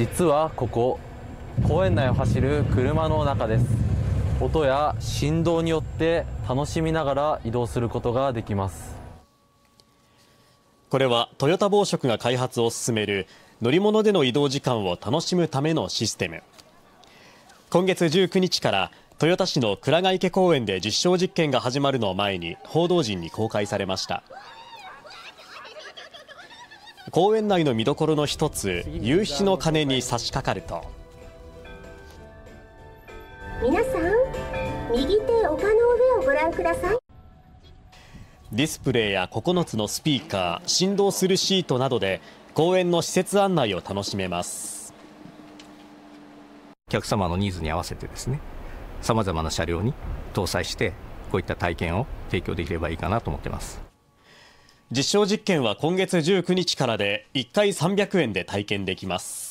実はここ公園内を走る車の中です。音や振動によって楽しみながら移動することができます。これはトヨタ紡織が開発を進める乗り物での移動時間を楽しむためのシステム。今月19日から豊田市の倉ヶ池公園で実証実験が始まるのを前に報道陣に公開されました。公園内の見どころの一つ夕日の鐘に差し掛かると。皆さん右手丘の上をご覧ください。ディスプレイや9つのスピーカー振動するシートなどで公園の施設案内を楽しめます。お客様のニーズに合わせてですねさまざまな車両に搭載してこういった体験を提供できればいいかなと思っています実証実験は今月19日からで1回300円で体験できます。